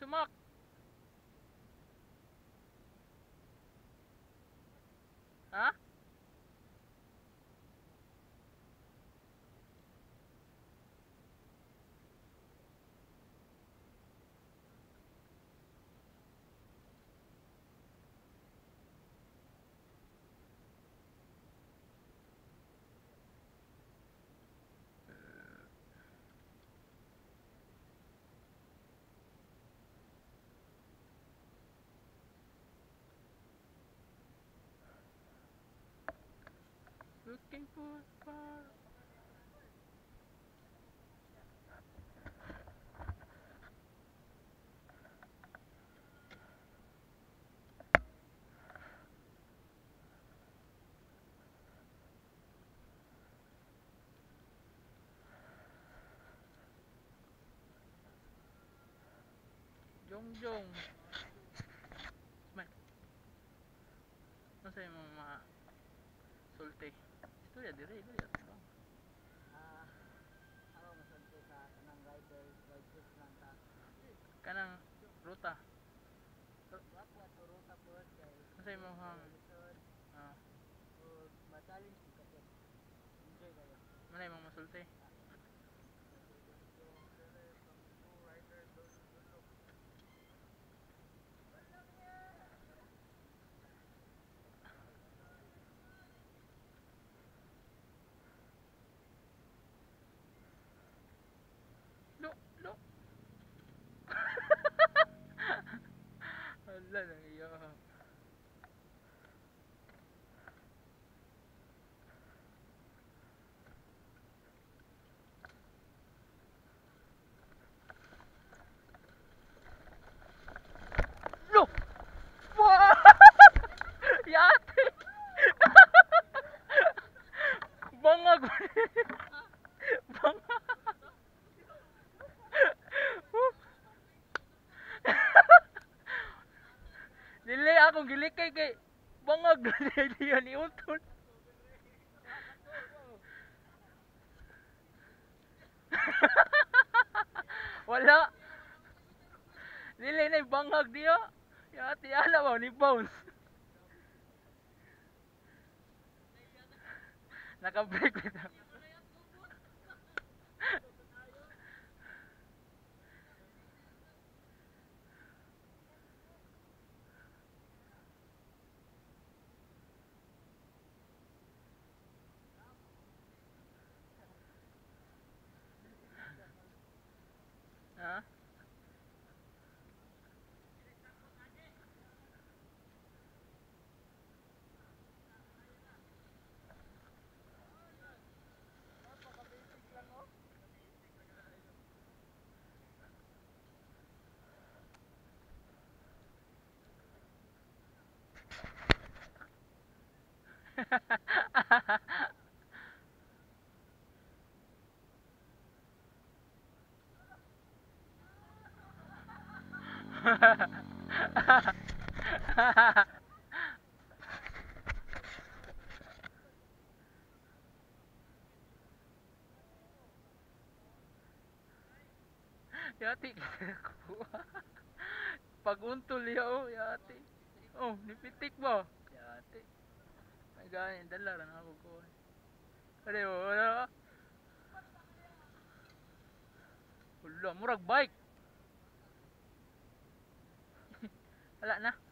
sumak. Ha? Looking for far. Jong Jong. Yung mga sulti? Istorya dire, dire. Ah, ako masunod sa kanang rider, riders lang ta. Kanang ruta. Wapo at ruta po kay yung mga lisod ah, ko kasi. Enjoy kayo. mana yung mga masulti? Akong gilikay kay bangag diyan ni. Wala. Dili na bangag diyo. Yati ala mo ni bounce. Naka-break Ha? Yati kuha. Pag untol ya oh, yati. Oh, nipitik ba? Yati. Ay gani dala ra ako ko. Are wala. Wala, murag bike. Wala na.